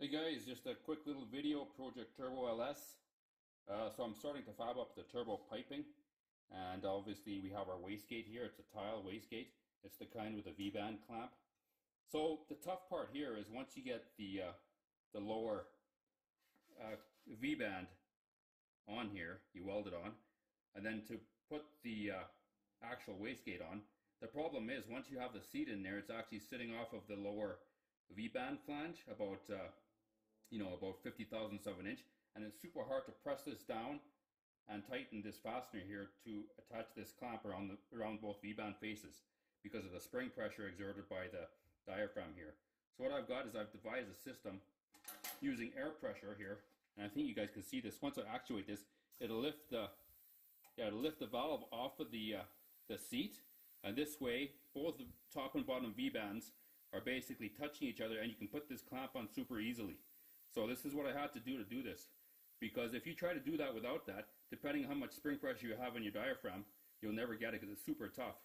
Hey guys, just a quick little video, Project Turbo LS. Uh, so I'm starting to fab up the turbo piping and obviously we have our wastegate here, it's a Tial wastegate. It's the kind with a V-band clamp. So the tough part here is once you get the, uh, the lower uh, V-band on here, you weld it on, and then to put the uh, actual wastegate on, the problem is once you have the seat in there, it's actually sitting off of the lower V-band flange, about uh, you know about 50 thousandths of an inch, and it's super hard to press this down and tighten this fastener here to attach this clamp around the around both V-band faces because of the spring pressure exerted by the diaphragm here. So what I've got is I've devised a system using air pressure here, and I think you guys can see this. Once I actuate this, it'll lift the yeah, it'll lift the valve off of the uh, the seat, and this way both the top and bottom V-bands are basically touching each other and you can put this clamp on super easily. So this is what I had to do to do this. Because if you try to do that without that, depending on how much spring pressure you have on your diaphragm, you'll never get it because it's super tough.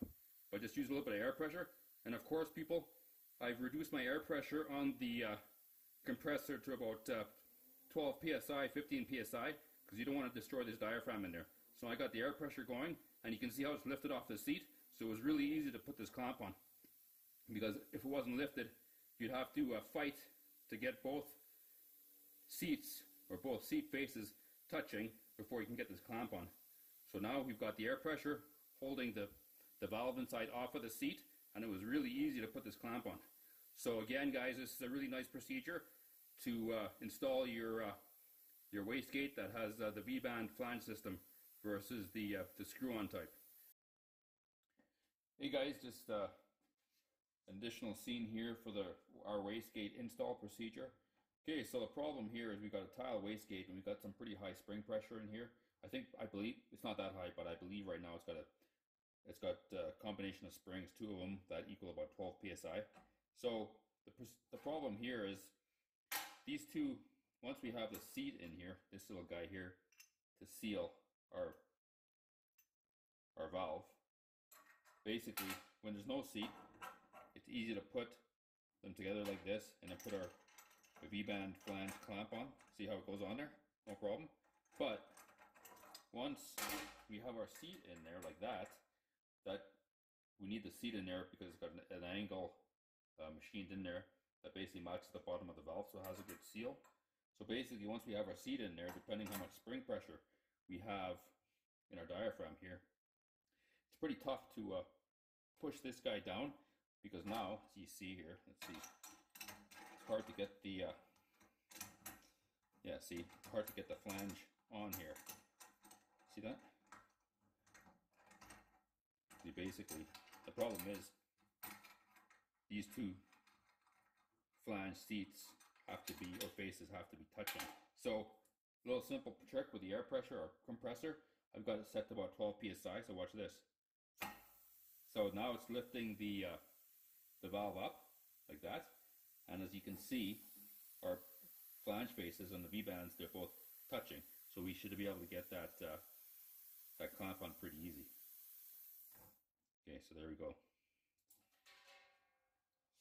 But just use a little bit of air pressure. And of course, people, I've reduced my air pressure on the uh, compressor to about uh, 12 psi, 15 psi, because you don't want to destroy this diaphragm in there. So I got the air pressure going, and you can see how it's lifted off the seat. So it was really easy to put this clamp on because if it wasn't lifted, you'd have to uh, fight to get both seats or both seat faces touching before you can get this clamp on. So now we've got the air pressure holding the, the valve inside off of the seat and it was really easy to put this clamp on. So again guys, this is a really nice procedure to uh, install your uh, your wastegate that has uh, the V-band flange system versus the, uh, the screw-on type. Hey guys, just uh, additional scene here for the our wastegate install procedure. Okay, so the problem here is we've got a Tial wastegate and we've got some pretty high spring pressure in here. I think, I believe, it's not that high, but I believe right now it's got a it's got a combination of springs, two of them that equal about 12 psi. So the, the problem here is these two, once we have the seat in here, this little guy here, to seal our, our valve, basically when there's no seat, it's easy to put them together like this and then put our V-band flange clamp on. See how it goes on there? No problem. But once we have our seat in there like that, that we need the seat in there because it's got an, an angle uh, machined in there that basically matches the bottom of the valve so it has a good seal. So basically once we have our seat in there, depending how much spring pressure we have in our diaphragm here, it's pretty tough to uh, push this guy down because now, as you see here, let's see, it's hard to get the, uh, yeah, see, hard to get the flange on here. See that? See, basically, the problem is these two flange seats have to be, or faces have to be touching. So, a little simple trick with the air pressure or compressor, I've got it set to about 12 psi, so watch this. So now it's lifting the uh, the valve up like that. And as you can see, our flange faces on the V-bands, they're both touching. So we should be able to get that, uh, that clamp on pretty easy. Okay, so there we go.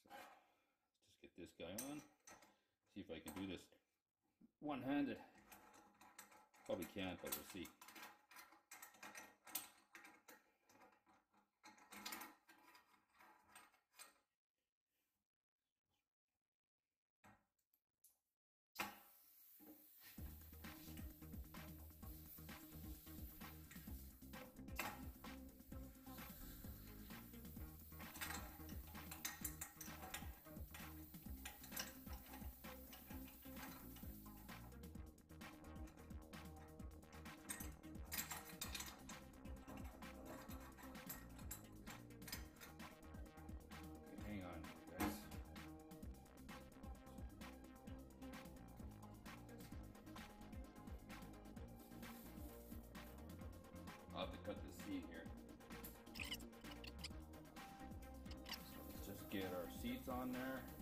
So let's just get this guy on. See if I can do this one-handed. Probably can't, but we'll see. Seat here. Let's just get our seats on there.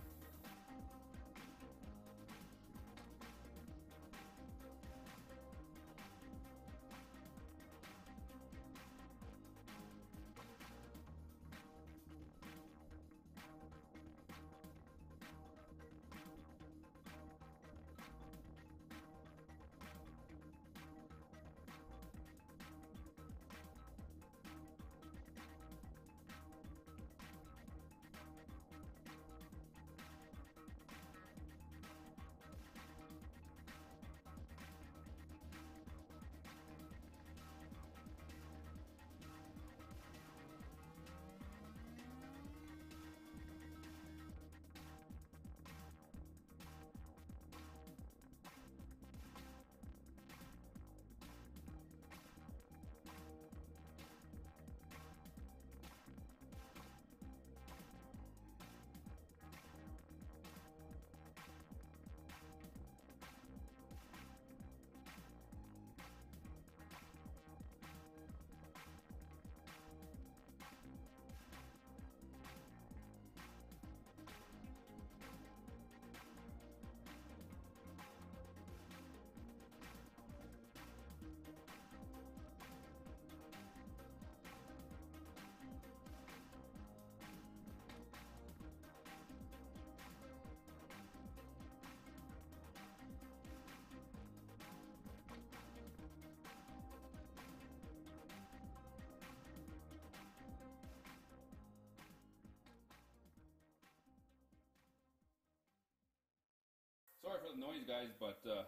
Noise, guys, but uh,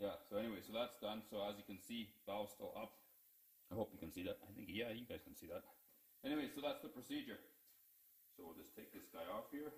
yeah. So anyway, so that's done. So as you can see, valve's still up. I hope you can see that. I think yeah, you guys can see that. Anyway, so that's the procedure. So we'll just take this guy off here.